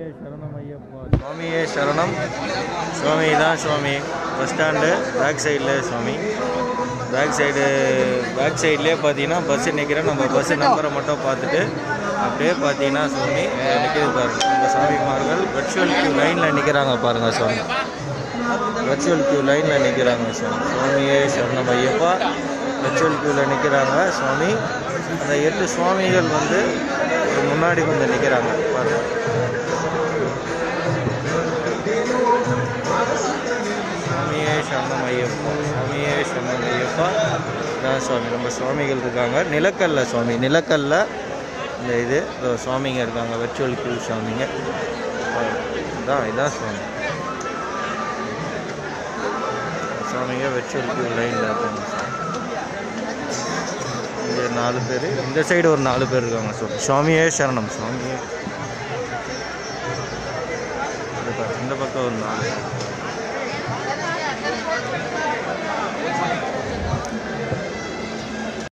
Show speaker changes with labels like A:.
A: சுவாமியே சரணம் ஐயப்பா. சுவாமியே சரணம். சுவாமி தான் சுவாமி. பஸ் ஸ்டாண்டு பேக் சைடில் சுவாமி. பேக் சைடு பேக் சைட்லேயே பார்த்தீங்கன்னா பஸ்ஸு நிற்கிறேன் நம்ம பஸ்ஸு நம்பரை மட்டும் பார்த்துட்டு அப்படியே பார்த்தீங்கன்னா சுவாமி நிற்கிறது பாருங்கள் நம்ம சாமிமார்கள் வெர்ச்சுவல் கியூ லைனில் நிற்கிறாங்க பாருங்கள் சுவாமி. வெர்ச்சுவல் கியூ லைனில் நிற்கிறாங்க சுவாமி. சுவாமியே சரணம் ஐயப்பா. வெர்ச்சுவல் கியூவில் நிற்கிறாங்க சுவாமி. அந்த எட்டு சுவாமிகள் வந்து முன்னாடி வந்து நிற்கிறாங்க பாருங்கள் ஐயப்பா சுவாமியே சரணம் ஐயப்பா. இதான் சுவாமி நம்ம சுவாமிகள் இருக்காங்க. நிலக்கல்ல சுவாமி நிலக்கல்ல இந்த இது சுவாமிங்க இருக்காங்க வெர்ச்சுவல் கியூ சுவாமிங்க. இதான் இதான் சுவாமி. சுவாமிங்க வெர்ச்சுவல் கியூ லைனில் இருக்காங்க. இங்கே நாலு பேர் இந்த சைடு ஒரு நாலு பேர் இருக்காங்க சுவாமி. சுவாமியே சரணம் சுவாமியே. இந்த பக்கம் இந்த பக்கம் ஒரு நாலு